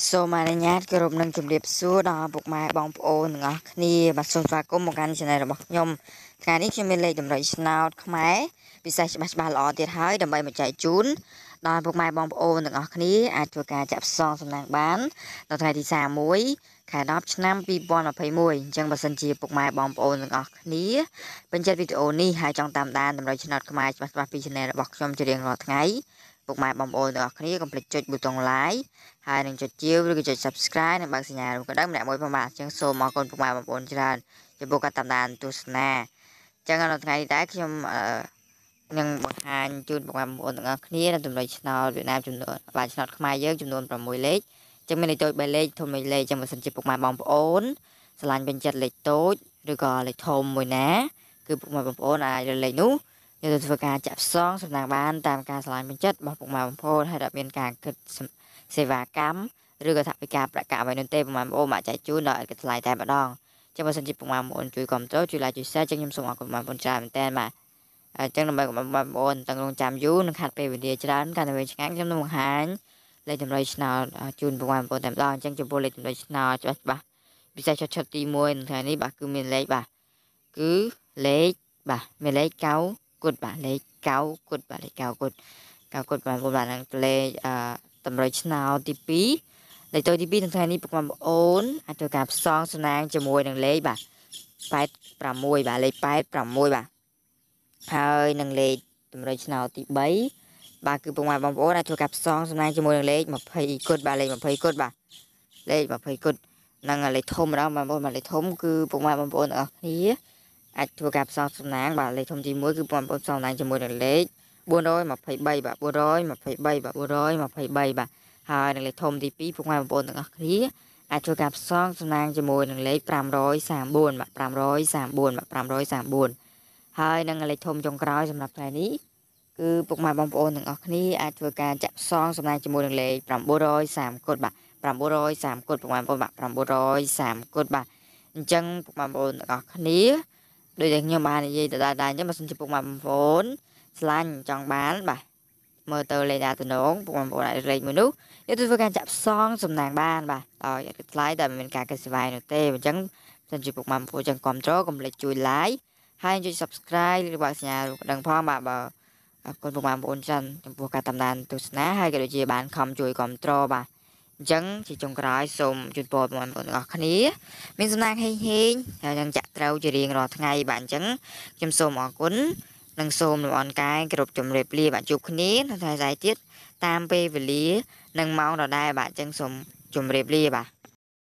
សូមអនុញ្ញាតគោរពនឹងជម្រាបសួរដល់ពុកម៉ែបងប្អូនទាំងអស់គ្នាបាទសូមស្វាគមន៍មកកាន់ Channel របស់ខ្ញុំថ្ងៃនេះខ្ញុំមានលេខតម្រុយឆ្នោតខ្មែរពិសេសច្បាស់ច្បាស់ល្អទៀតហើយដើម្បីមកចែកជូនដល់ពុកម៉ែបងប្អូនទាំងអស់គ្នាអាចធ្វើការចាក់ផ្សងសំណាងបាននៅថ្ងៃទី31ខែ10ឆ្នាំ2021អញ្ចឹងបើសិនជាពុកម៉ែបងប្អូនទាំងអស់គ្នាពេញចិត្តវីដេអូនេះហើយចង់តាមដានតម្រុយឆ្នោតខ្មែរច្បាស់ច្បាស់ពី Channel របស់ខ្ញុំជារៀងរាល់ថ្ងៃ ពុកម៉ែបងប្អូនទាំងអស់គ្នាកុំភ្លេចចុចប៊ូតុង like ហើយនឹងចុចជាវឬក៏ចុច subscribe និងបើកសញ្ញារូបកណ្ដឹងម្នាក់មួយផងបាទអញ្ចឹងសូមអរគុណពុកម៉ែបងប្អូនច្រើនចំពោះការតាមដានទស្សនាអញ្ចឹងនៅថ្ងៃនេះដែរខ្ញុំអឺនឹងបង្ហាញជូនពុកម៉ែបងប្អូនទាំងអស់គ្នានៅតម្រុយឆ្នោតវៀតណាមចំនួនបាទឆ្នោតខ្មែរយើងចំនួន6លេខអញ្ចឹងមានលេខតូច3លេខធំ1លេខអញ្ចឹងបើសិនជាពុកម៉ែបងប្អូនឆ្លាញ់ពេញចិត្តលេខតូចឬក៏លេខធំមួយណាគឺពុកម៉ែបងប្អូនអាចលើលេខនោះ យកទៅធ្វើការចាក់ផ្សងសំណាងបានតាមការឆ្លាញ់ពេញចិត្តរបស់ពុកម៉ែបងប្អូនហើយដែលមានការគិតសេវាកម្មឬក៏ថាវិការប្រកាសអ្វីនោះទេប្រហែលបងមកចែកជូនដល់ឲ្យថ្លៃតែម្ដងចឹងបើសិនជាពុកម៉ែបងជួយគ្រប់គ្រងជួយ like ជួយ share ចឹងខ្ញុំសូមអរគុណបងប្អូនច្រើនមែនតើបាទអញ្ចឹងដើម្បីបងប្អូនទាំងរងចាំយូរនិងខាត់ពេលវេលាច្រើនកាន់តែវែងឆ្ងាយខ្ញុំនឹងបង្ហាញលេខតម្រុយឆ្នោតជូនបងប្អូនតែម្ដងអញ្ចឹងចំពោះលេខតម្រុយឆ្នោតច្បាស់ច្បាស់ពិសេសឈុតឈុតទី1នៅថ្ងៃនេះបាទគឺមានលេខបាទគឺលេខបាទមានលេខ9 គុតបាទលេខ9គុតបាទលេខ9គុត9គុតបាទបងប្អូនបាទនឹងលេខអឺតម្រុយឆ្នោតទី2លេខតូចទី2នៅថ្ងៃនេះពុកបងប្អូនអាចធ្វើការផ្សងសំណាងជាមួយនឹងលេខបាទ86បាទលេខ86បាទហើយនឹងលេខតម្រុយឆ្នោតទី3បាទគឺពុកម៉ែបងប្អូនអាចធ្វើការផ្សងសំណាងជាមួយនឹងលេខ20គុតបាទលេខ20គុតបាទលេខ20គុតនឹងលេខធំម្ដងបងប្អូនបាទលេខធំគឺពុកម៉ែបងប្អូនទាំងអស់គ្នា អាចធ្វើការផ្សងសំណាងបាទលេខធំទី1គឺបងប្អូនផ្សងសំណាងជាមួយនឹងលេខ423បាទ423បាទ423បាទហើយនឹងលេខធំទី2ពុកម៉ែបងប្អូនទាំងអស់គ្នាអាចធ្វើការផ្សងសំណាងជាមួយនឹងលេខ534បាទ534បាទ534ហើយនឹងលេខធំចុងក្រោយសម្រាប់ថ្ងៃនេះគឺពុកម៉ែបងប្អូនទាំងអស់គ្នាអាចធ្វើការចាក់ផ្សងសំណាងជាមួយនឹងលេខ930គុតបាទ930គុតពុកម៉ែបងប្អូនបាទ930គុតបាទអញ្ចឹងពុកម៉ែបងប្អូនទាំងអស់គ្នា ដូចដែលខ្ញុំបាននិយាយដដែលៗអញ្ចឹងបើសិនជាពុកម៉ែបងប្អូនឆ្លាញ់ចង់បានបាទមើលទៅលេខដាតំណងពុកបងប្អូនអាចលេខមួយនោះយកទៅធ្វើការចាក់ផ្សងសំណាងបានបាទដោយអត់ថ្លៃតែមិនមានការកេះស្វាយនោះទេអញ្ចឹងសិនជាពុកម៉ែបងប្អូនចឹងគ្រប់ត្រកុំភ្លេចជួយ like ហើយជួយ subscribe ឬបើសញ្ញារូបកណ្ដឹងផងបាទបើអរគុណពុកម៉ែបងប្អូនចឹងចំពោះការតាមដានទស្សនាហើយក៏ដូចជាបានខំជួយគ្រប់ត្របាទ អញ្ចឹងជាចុងក្រោយសូមជូនពរបងប្អូនទាំងអស់គ្នា មានសំណាងហេងហេងហើយនឹងចាក់ត្រូវជារៀងរាល់ថ្ងៃបាទអញ្ចឹងខ្ញុំសូមអរគុណនិងសូមលំអរកាយគ្រប់ជំរាបលាបាទជួបគ្នានៅថ្ងៃស្អែកទៀតតាមពេលវេលា និងម៉ោងដដែលបាទអញ្ចឹងសូមជម្រាបលាបាទ